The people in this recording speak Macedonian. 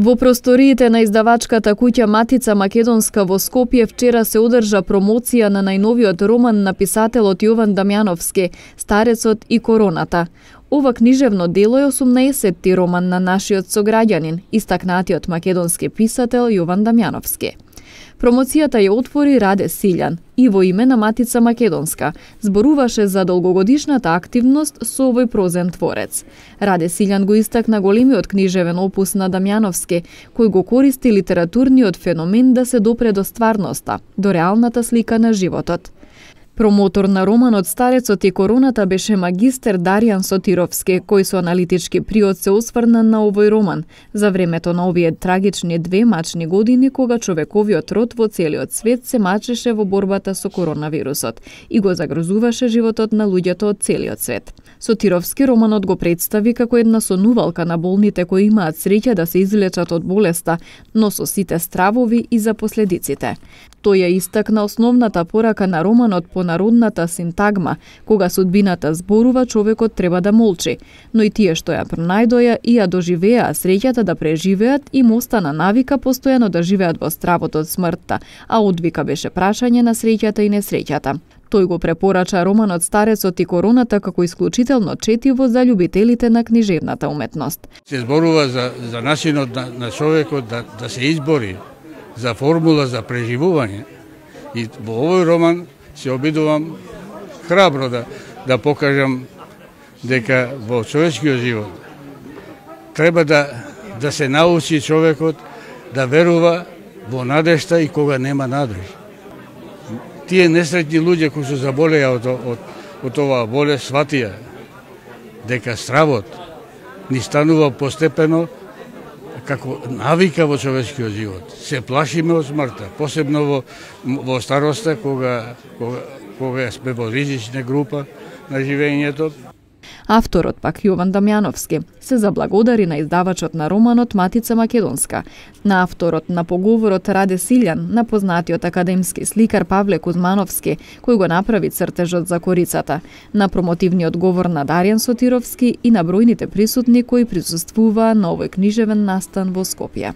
Во просториите на издавачката куќа Матица Македонска во Скопје вчера се одржа промоција на најновиот роман на писателот Јован Дамјановски, Старецот и короната. Ова книжевно дело е 18-ти роман на нашиот сограѓанин, истакнатиот македонски писател Јован Дамјановски. Промоцијата ја отвори Раде Силјан и во име на Матица Македонска зборуваше за долгогодишната активност со овој прозен творец. Раде Силјан го истакна големиот книжевен опус на Дамјановски, кој го користи литературниот феномен да се допре до стварноста, до реалната слика на животот. Промотор на романот Старецот и короната беше магистер Дарјан Сотировски, кој со аналитички приод се осврна на овој роман за времето на овие трагични две мачни години кога човековиот род во целиот свет се мачеше во борбата со коронавирусот и го загрозуваше животот на луѓето од целиот свет. Сотировски романот го представи како една сонувалка на болните кои имаат среќа да се излечат од болеста, но со сите стравови и за последиците. Тој ја истакна основната порака на романот по народната синтагма, кога судбината зборува, човекот треба да молчи, но и тие што ја пронајдоја и ја доживеа среќата да преживеат и моста на навика постојано да живеат во стравот од смртта, а одвика беше прашање на среќата и несреќата. Тој го препорача романот Старецот и короната како исклучително четиво за љубителите на книжевната уметност. Се зборува за, за начинот на, на човекот да, да се избори за формула за преживување. И во овој роман се обидувам храбро да, да покажам дека во човечкиот живот треба да, да се научи човекот да верува во надежта и кога нема надеж. Тие несретни луѓе кои се заболеа од, од, од оваа болест сватија дека стравот ни станува постепено како навика во човечкиот живот. Се плашиме од смртта, посебно во, во староста, кога, кога, кога сме во ризична група на живењето. Авторот пак Јован Дамјановски се заблагодари на издавачот на романот Матица Македонска, на авторот на поговорот Раде Силјан, на познатиот академски сликар Павле Кузмановски, кој го направи цртежот за корицата, на промотивниот говор на Дарјан Сотировски и на бројните присутни кои присуствуваа на овој книжевен настан во Скопје.